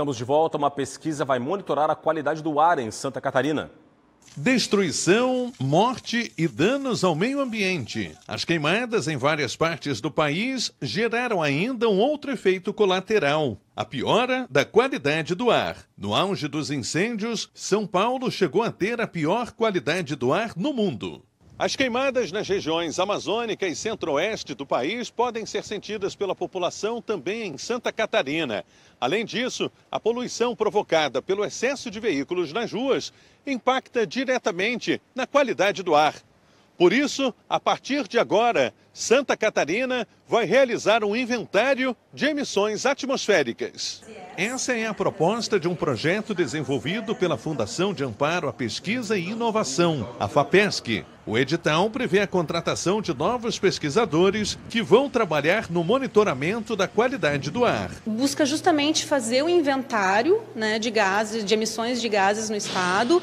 Estamos de volta. Uma pesquisa vai monitorar a qualidade do ar em Santa Catarina. Destruição, morte e danos ao meio ambiente. As queimadas em várias partes do país geraram ainda um outro efeito colateral: a piora da qualidade do ar. No auge dos incêndios, São Paulo chegou a ter a pior qualidade do ar no mundo. As queimadas nas regiões amazônica e centro-oeste do país podem ser sentidas pela população também em Santa Catarina. Além disso, a poluição provocada pelo excesso de veículos nas ruas impacta diretamente na qualidade do ar. Por isso, a partir de agora, Santa Catarina vai realizar um inventário de emissões atmosféricas. Essa é a proposta de um projeto desenvolvido pela Fundação de Amparo à Pesquisa e Inovação, a FAPESC. O edital prevê a contratação de novos pesquisadores que vão trabalhar no monitoramento da qualidade do ar. Busca justamente fazer o inventário né, de gases, de emissões de gases no estado,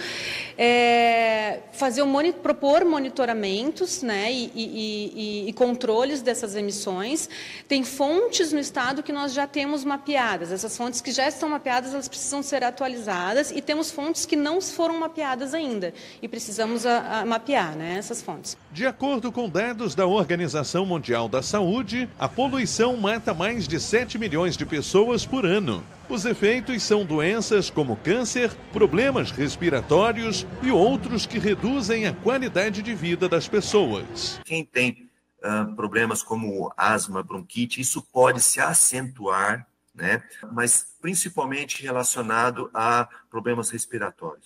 é, fazer o propor monitoramentos né, e, e, e, e controles dessas emissões. Tem fontes no estado que nós já temos mapeadas. Essas fontes que já estão mapeadas, elas precisam ser atualizadas e temos fontes que não foram mapeadas ainda e precisamos a, a mapear. Né? essas fontes. De acordo com dados da Organização Mundial da Saúde, a poluição mata mais de 7 milhões de pessoas por ano. Os efeitos são doenças como câncer, problemas respiratórios e outros que reduzem a qualidade de vida das pessoas. Quem tem problemas como asma, bronquite, isso pode se acentuar, né? mas principalmente relacionado a problemas respiratórios.